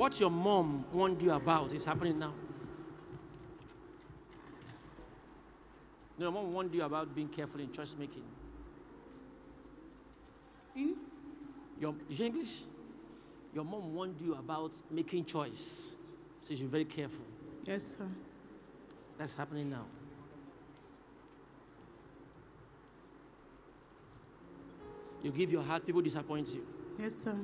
What your mom warned you about is happening now. Your mom warned you about being careful in choice making. In? Your, you hear English? Your mom warned you about making choice. Says you're very careful. Yes, sir. That's happening now. You give your heart, people disappoint you. Yes, sir.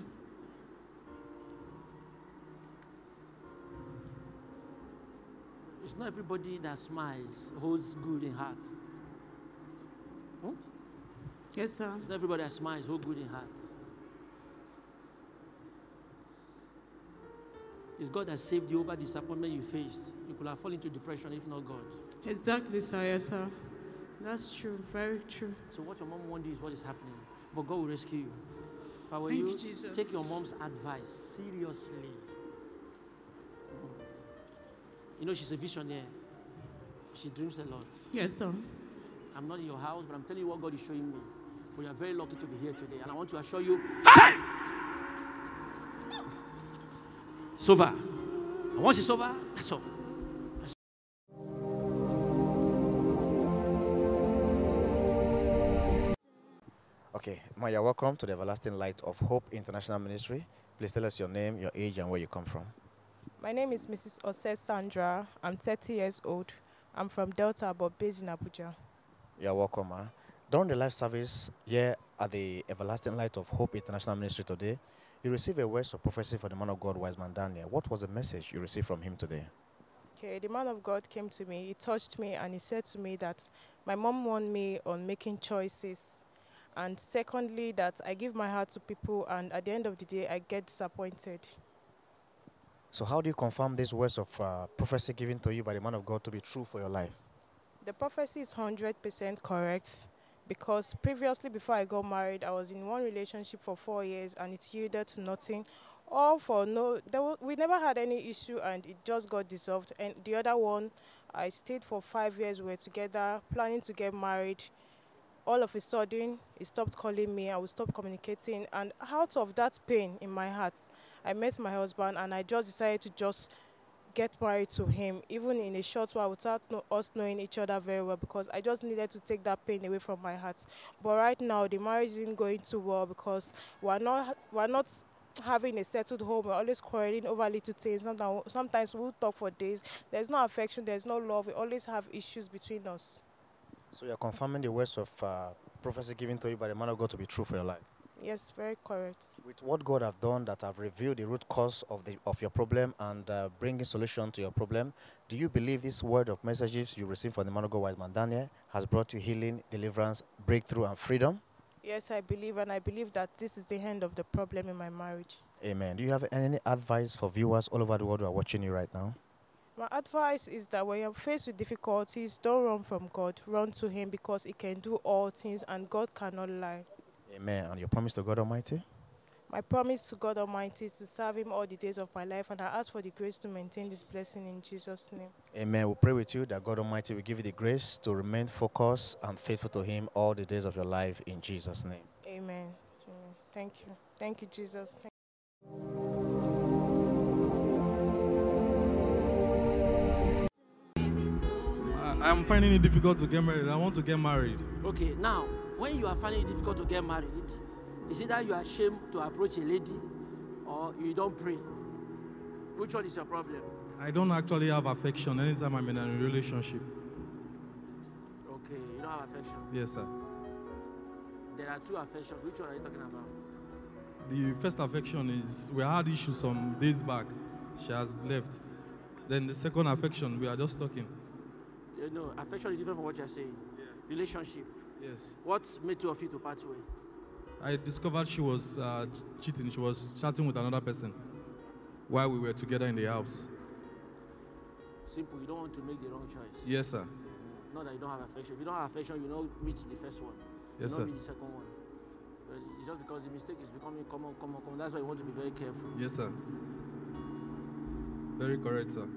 Not everybody that smiles holds good in heart. Hmm? Yes, sir. It's not everybody that smiles holds good in heart. It's God that saved you over disappointment you faced. You could have fallen into depression if not God. Exactly, sir. Yes, sir. That's true. Very true. So what your mom wants is what is happening. But God will rescue you. If I were Thank you, you, Jesus. take your mom's advice seriously. You know, she's a visionary. She dreams a lot. Yes, sir. I'm not in your house, but I'm telling you what God is showing me. We are very lucky to be here today. And I want to assure you, hey! It's over. And once it's over, that's all. Okay, Ma, you're welcome to the Everlasting Light of Hope International Ministry. Please tell us your name, your age, and where you come from. My name is Mrs. Ose Sandra. I'm 30 years old. I'm from Delta, but based in Abuja. You're welcome, Ma. During the life service here at the Everlasting Light of Hope International Ministry today, you received a word of prophecy for the man of God, Wiseman Daniel. What was the message you received from him today? Okay, the man of God came to me, he touched me, and he said to me that my mom warned me on making choices. And secondly, that I give my heart to people, and at the end of the day, I get disappointed. So, how do you confirm these words of uh, prophecy given to you by the man of God to be true for your life? The prophecy is 100% correct because previously, before I got married, I was in one relationship for four years and it yielded to nothing. All for no, we never had any issue and it just got dissolved. And the other one, I stayed for five years, we were together, planning to get married. All of a sudden, he stopped calling me, I would stop communicating. And out of that pain in my heart, I met my husband and I just decided to just get married to him, even in a short while without know, us knowing each other very well, because I just needed to take that pain away from my heart. But right now, the marriage isn't going too well because we're not we're not having a settled home. We're always quarreling over little things. Sometimes, sometimes we'll talk for days. There's no affection. There's no love. We always have issues between us. So, you're confirming the words of uh, prophecy given to you by the man of God to be true for your life. Yes, very correct. With what God have done that have revealed the root cause of the of your problem and uh, bringing solution to your problem, do you believe this word of messages you received from the man of God, Wiseman Daniel, has brought you healing, deliverance, breakthrough, and freedom? Yes, I believe, and I believe that this is the end of the problem in my marriage. Amen. Do you have any advice for viewers all over the world who are watching you right now? My advice is that when you're faced with difficulties, don't run from God. Run to Him because He can do all things and God cannot lie. Amen. And your promise to God Almighty? My promise to God Almighty is to serve Him all the days of my life, and I ask for the grace to maintain this blessing in Jesus' name. Amen. We pray with you that God Almighty will give you the grace to remain focused and faithful to Him all the days of your life in Jesus' name. Amen. Amen. Thank you. Thank you, Jesus. Thank I- I'm finding it difficult to get married. I want to get married. Okay, now, when you are finding it difficult to get married, is it that you are ashamed to approach a lady or you don't pray? Which one is your problem? I don't actually have affection anytime I'm in a relationship. Okay, you don't have affection. Yes, sir. There are two affections. Which one are you talking about? The first affection is we had issues some days back. She has left. Then the second affection, we are just talking. You know, affection is different from what you're saying. Relationship. Yes. What made two of you to part way? I discovered she was uh, cheating. She was chatting with another person while we were together in the house. Simple. You don't want to make the wrong choice. Yes, sir. Not that you don't have affection. If you don't have affection, you don't meet the first one. Yes, you sir. don't meet the second one. But it's just because the mistake is becoming common, common, common. That's why you want to be very careful. Yes, sir. Very correct, sir.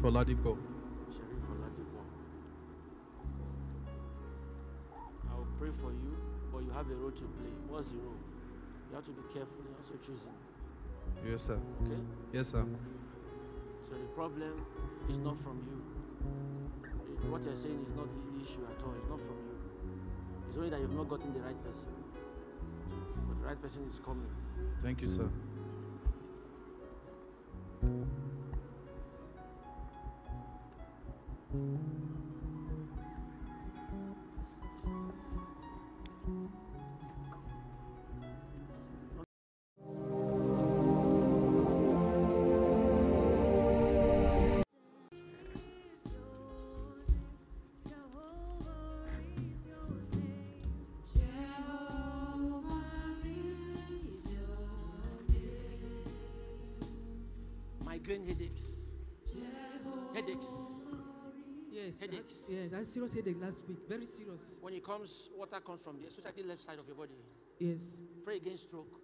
What's your name? Sharif. Sheriff Oladipo. Sheriff Oladipo. I will pray for you, but you have a role to play. What's your role? You have to be careful in also choosing. Yes, sir. Okay? Yes, sir. So the problem is not from you. What you're saying is not the issue at all. It's not from you. It's only that you've not gotten the right person. But the right person is coming. Thank you, sir. Migraine headaches. Headaches. Yes. I Headaches. yeah, that's serious headache last week. Very serious. When it comes, water comes from the especially left side of your body. Yes. Pray against stroke.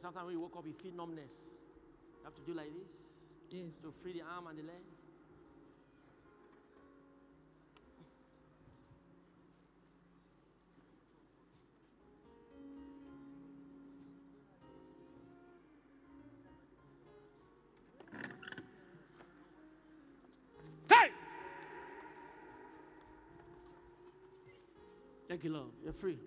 Sometimes when you wake up, you feel numbness. You have to do like this Yes. to free the arm and the leg. Thank you, Lord. You're free.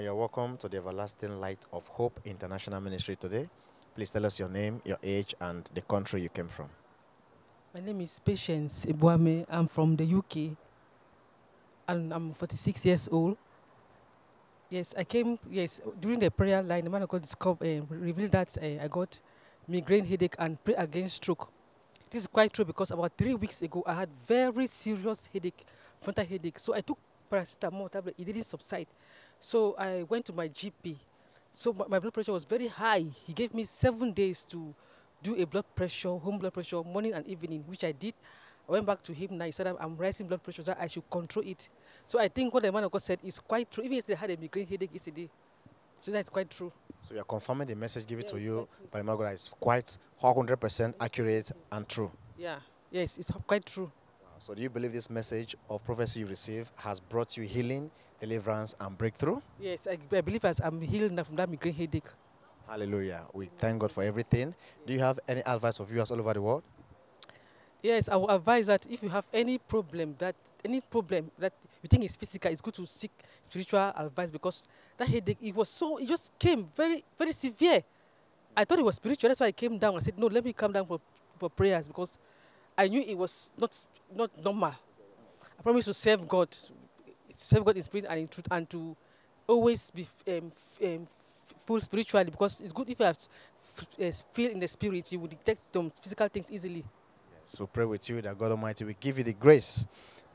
You're welcome to the Everlasting Light of Hope International Ministry today. Please tell us your name, your age, and the country you came from. My name is Patience Ibuame. I'm from the UK and I'm 46 years old. Yes, I came, yes, during the prayer line, the man of God discovered, uh, revealed that uh, I got migraine headache and pray against stroke. This is quite true because about three weeks ago, I had very serious headache, frontal headache. So I took paracetamol tablet, it didn't subside. So I went to my GP. So my, my blood pressure was very high. He gave me seven days to do a blood pressure, home blood pressure, morning and evening, which I did. I went back to him and he said I'm- I'm rising blood pressure, so I should control it. So I think what the man of God said is quite true. Even if they had a migraine headache yesterday, so that's quite true. So you're confirming the message given Yeah, to you by the man of God is quite 100% accurate and true. Yeah, yes, it's quite true. So do you believe this message of prophecy you receive has brought you healing, deliverance, and breakthrough? Yes, I, I believe as I'm healed now from that migraine headache. Hallelujah. We thank God for everything. Do you have any advice for viewers all over the world? Yes, I will advise that if you have any problem that any problem that you think is physical, it's good to seek spiritual advice because that headache it was so it just came very very severe. I thought it was spiritual. That's why I came down. I said, no, let me come down for for prayers because I knew it was not not normal. I promised to serve God, serve God in spirit and in truth, and to always be um, um, full spiritually because it's good if you have uh, feel in the spirit, you will detect some physical things easily. So we pray with you that God Almighty will give you the grace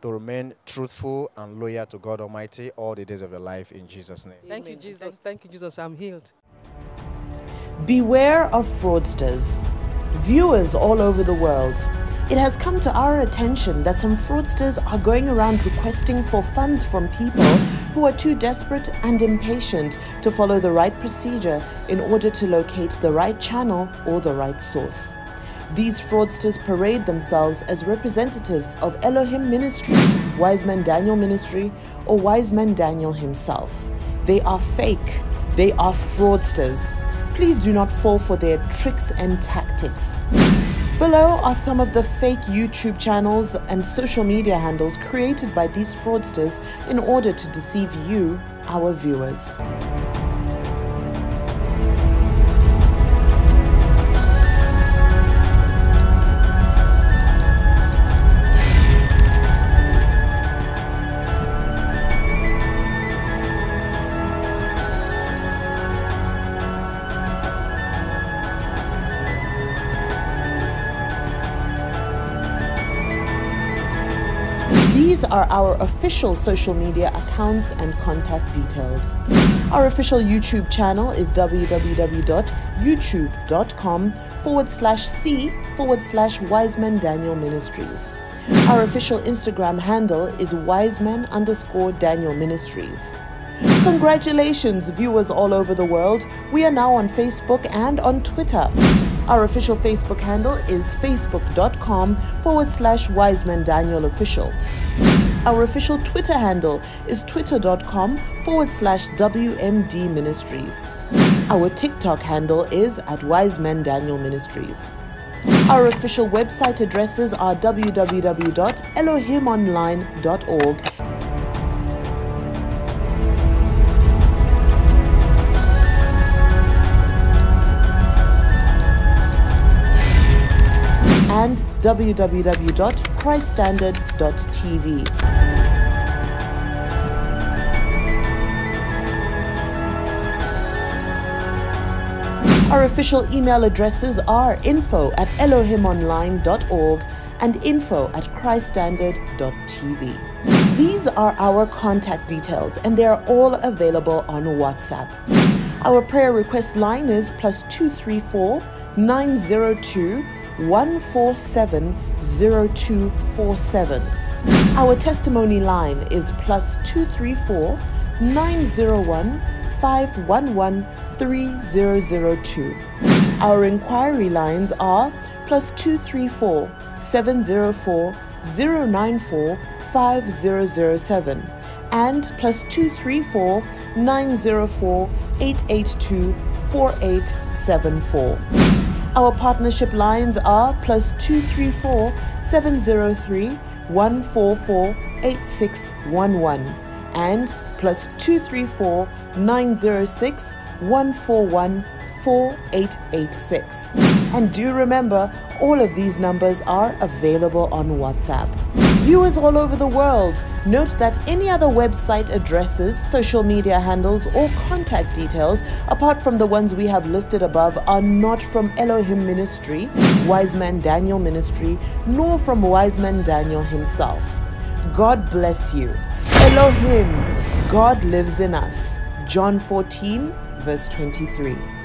to remain truthful and loyal to God Almighty all the days of your life in Jesus' name. Thank you, Jesus. Thank you, Jesus. I'm healed. Beware of fraudsters. Viewers all over the world. It has come to our attention that some fraudsters are going around requesting for funds from people who are too desperate and impatient to follow the right procedure in order to locate the right channel or the right source. These fraudsters parade themselves as representatives of Elohim Ministry, Wiseman Daniel Ministry, or Wiseman Daniel himself. They are fake. They are fraudsters. Please do not fall for their tricks and tactics. Below are some of the fake YouTube channels and social media handles created by these fraudsters in order to deceive you, our viewers. These are our official social media accounts and contact details. Our official YouTube channel is www.youtube.com forward slash C forward slash Wiseman Daniel Ministries. Our official Instagram handle is Wiseman underscore Daniel Ministries. Congratulations, viewers all over the world. We are now on Facebook and on Twitter. Our official Facebook handle is facebook.com forward slash Wiseman Daniel Official. Our official Twitter handle is twitter.com forward slash WMD Ministries. Our TikTok handle is at Wiseman Daniel Ministries. Our official website addresses are www.elohimonline.org www.christstandard.tv. Our official email addresses are info at elohimonline.org and info at christstandard.tv. These are our contact details and they are all available on WhatsApp. Our prayer request line is plus 234 902 1470247. Our testimony line is plus 234 901 511 3002. Our inquiry lines are plus 234 704 094 5007 and plus 234 904 882 4874. Our partnership lines are plus 234 703 144 8611 and plus 234 906 141 4886. And do remember, all of these numbers are available on WhatsApp. Viewers all over the world, note that any other website addresses, social media handles, or contact details, apart from the ones we have listed above, are not from Elohim Ministry, Wiseman Daniel Ministry, nor from Wiseman Daniel himself. God bless you. Elohim, God lives in us. John 14, verse 23.